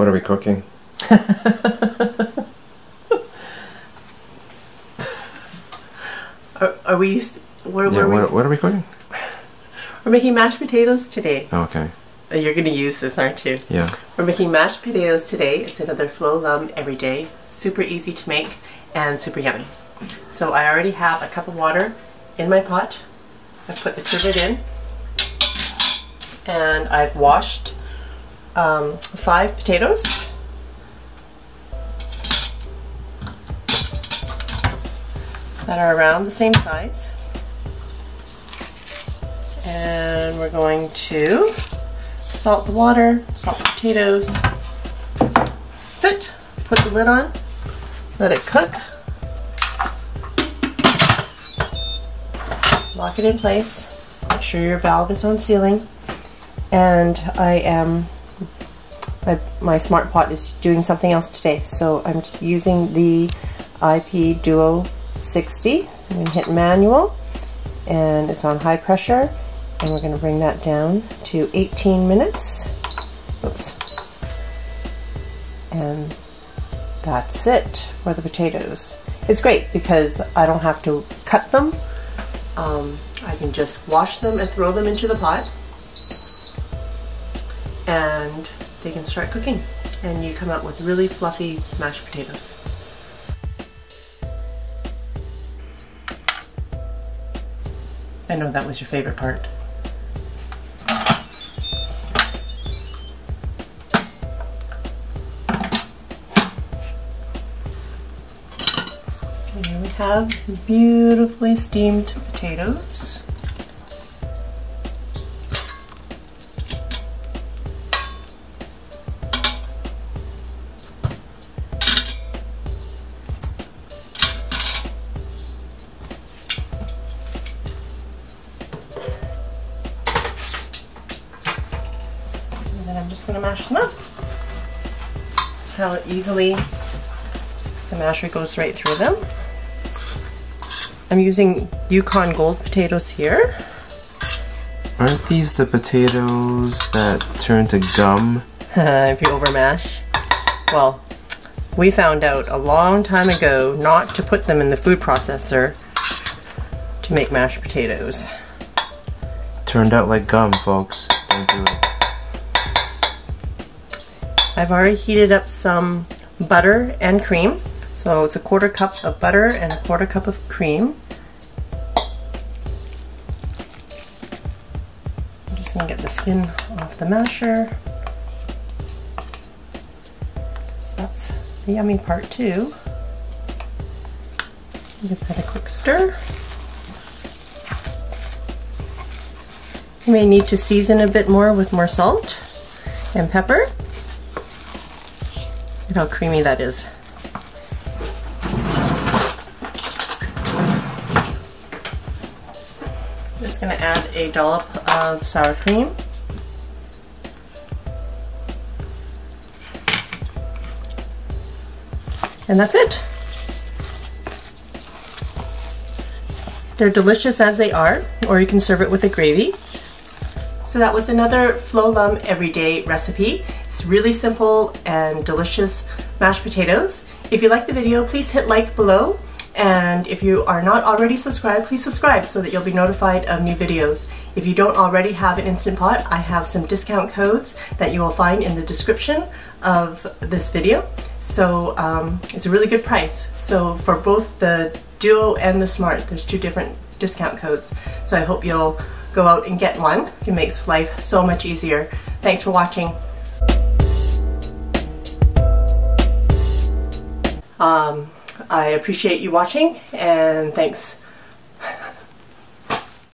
What are we cooking? are, are we? What, yeah, what, what, what are we cooking? We're making mashed potatoes today. Oh, okay. Oh, You're gonna use this, aren't you? Yeah. We're making mashed potatoes today. It's another Flo Lum every day. Super easy to make and super yummy. So I already have a cup of water in my pot. I've put the trivet in and I've washed um, five potatoes. that are around the same size. And we're going to salt the water, salt the potatoes. Sit, put the lid on, let it cook. Lock it in place. Make sure your valve is on sealing. And I am, my, my smart pot is doing something else today. So I'm just using the IP Duo 60. I'm going to hit manual and it's on high pressure and we're going to bring that down to 18 minutes. Oops. And that's it for the potatoes. It's great because I don't have to cut them. Um, I can just wash them and throw them into the pot and they can start cooking and you come out with really fluffy mashed potatoes. I know that was your favorite part. Here we have beautifully steamed potatoes. Then I'm just going to mash them up. How easily the masher goes right through them. I'm using Yukon Gold potatoes here. Aren't these the potatoes that turn to gum? if you overmash. Well, we found out a long time ago not to put them in the food processor to make mashed potatoes. Turned out like gum, folks. Don't do it. I've already heated up some butter and cream. So it's a quarter cup of butter and a quarter cup of cream. I'm just gonna get the skin off the masher. So that's the yummy part too. Give that a quick stir. You may need to season a bit more with more salt and pepper. Look how creamy that is. I'm just to add a dollop of sour cream. And that's it. They're delicious as they are, or you can serve it with a gravy. So that was another Flo Lum Everyday recipe. It's really simple and delicious mashed potatoes. If you like the video, please hit like below. And if you are not already subscribed, please subscribe so that you'll be notified of new videos. If you don't already have an Instant Pot, I have some discount codes that you will find in the description of this video. So um, it's a really good price. So for both the Duo and the Smart, there's two different discount codes. So I hope you'll go out and get one. It makes life so much easier. Thanks for watching. Um, I appreciate you watching and thanks